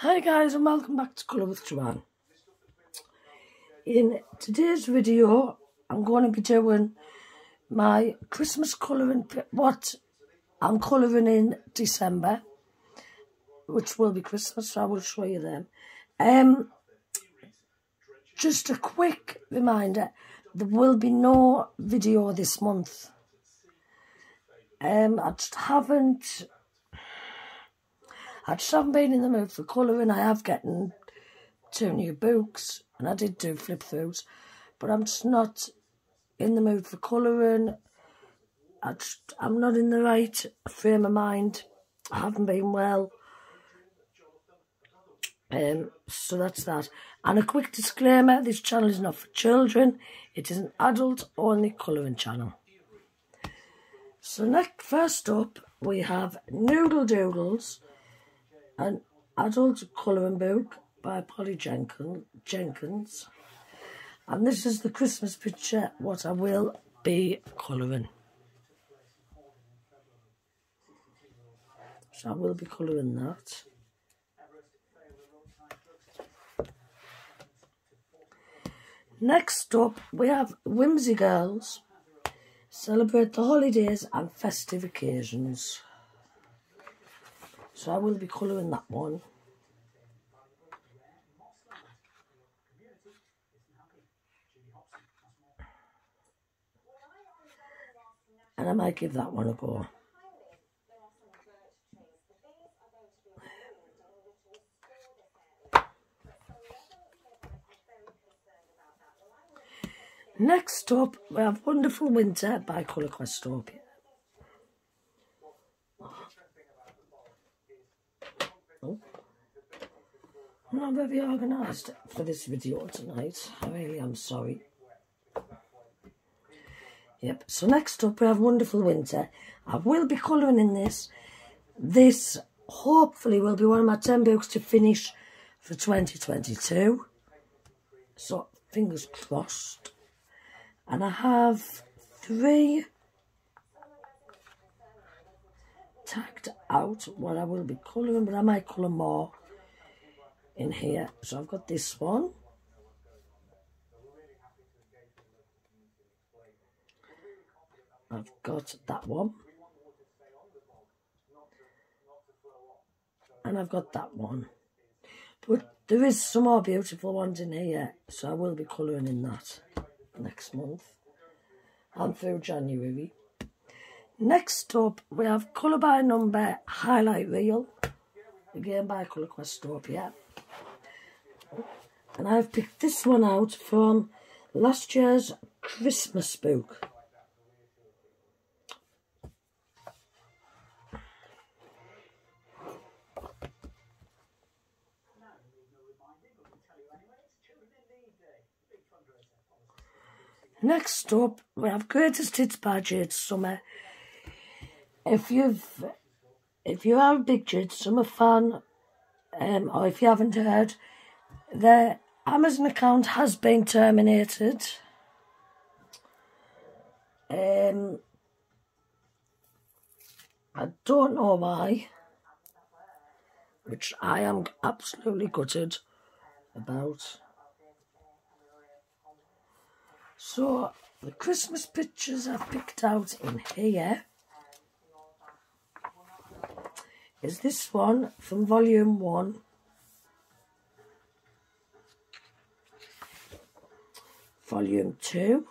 Hi guys and welcome back to Colour with Joanne. In today's video I'm going to be doing my Christmas colouring, what I'm colouring in December, which will be Christmas, so I will show you them. Um, just a quick reminder, there will be no video this month. Um, I just haven't I just haven't been in the mood for colouring. I have gotten two new books and I did do flip throughs, but I'm just not in the mood for colouring. I just, I'm not in the right frame of mind. I haven't been well. Um, so that's that. And a quick disclaimer, this channel is not for children. It is an adult-only colouring channel. So next, first up, we have Noodle Doodles an adult colouring book by Polly Jenkins. And this is the Christmas picture, what I will be colouring. So I will be colouring that. Next up, we have Whimsy Girls. Celebrate the holidays and festive occasions. So I will be colouring that one. And I might give that one a go. Next up, we have Wonderful Winter by Colour Questopia. I'm not very organised for this video tonight. I really am sorry. Yep, so next up we have Wonderful Winter. I will be colouring in this. This hopefully will be one of my 10 books to finish for 2022. So, fingers crossed. And I have three tagged out what I will be colouring, but I might colour more in here. So I've got this one. I've got that one. And I've got that one. But there is some more beautiful ones in here. So I will be colouring in that next month. And through January. Next up, we have Colour by Number Highlight Reel. Again by Colour Questopia. And I've picked this one out from last year's Christmas book. Next up, we have Greatest Hits Jade Summer. If you've, if you are a big Jade Summer fan, um, or if you haven't heard, the Amazon account has been terminated. Um, I don't know why, which I am absolutely gutted about. So, the Christmas pictures I've picked out in here is this one from volume 1 Volume 2.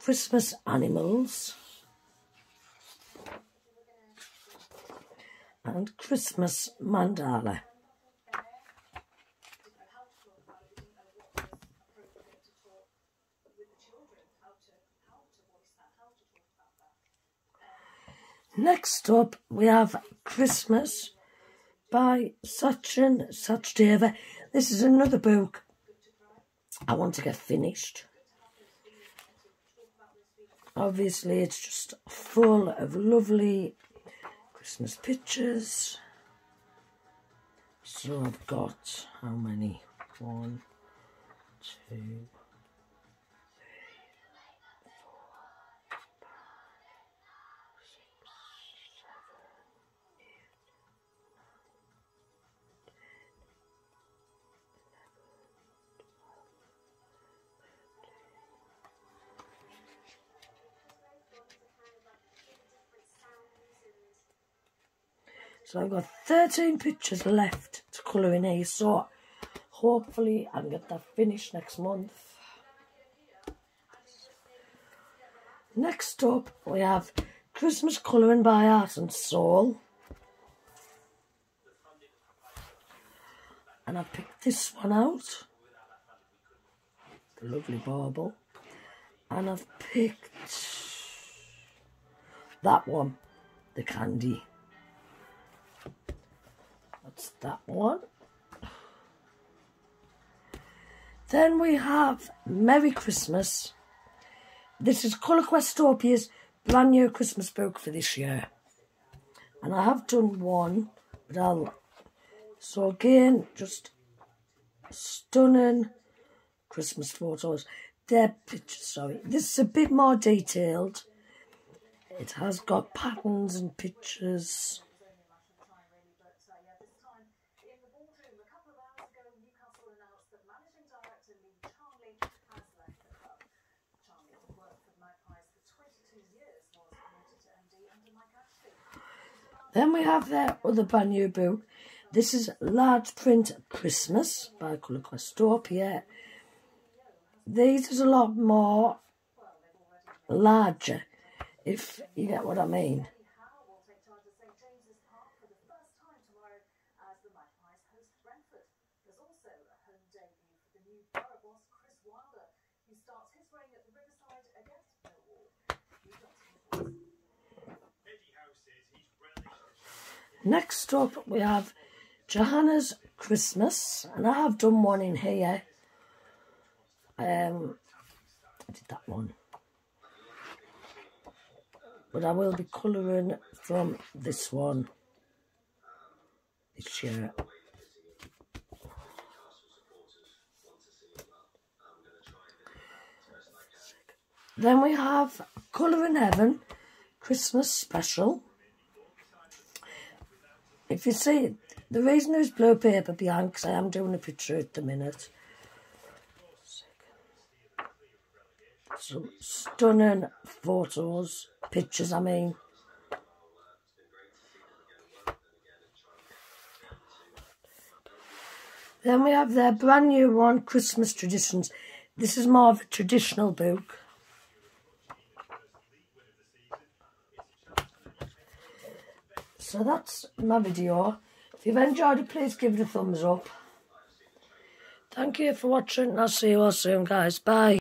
Christmas Animals. And Christmas Mandala. Next up, we have Christmas by such and Sachin Sachdeva. This is another book I want to get finished. Obviously, it's just full of lovely Christmas pictures. So I've got how many? One, two, So I've got 13 pictures left to colour in here. So hopefully I can get that finished next month. Next up we have Christmas Colouring by Art and Soul. And I picked this one out. The lovely bauble. And I've picked that one, the candy. That's that one. Then we have Merry Christmas. This is Colour Questopia's brand new Christmas book for this year. And I have done one, but I'll... So again, just stunning Christmas photos. They're pictures, sorry. This is a bit more detailed. It has got patterns and pictures. Then we have their other brand new book. This is Large Print Christmas by Colour Questopia. These is a lot more larger, if you get what I mean. Next up, we have Johanna's Christmas, and I have done one in here. Um, I did that one. But I will be colouring from this one this year. Then we have Colouring Heaven Christmas Special. If you see, the reason there's blue paper behind, because I am doing a picture at the minute. Some stunning photos, pictures I mean. Then we have their brand new one, Christmas Traditions. This is more of a traditional book. So that's my video. If you've enjoyed it, please give it a thumbs up. Thank you for watching and I'll see you all soon, guys. Bye.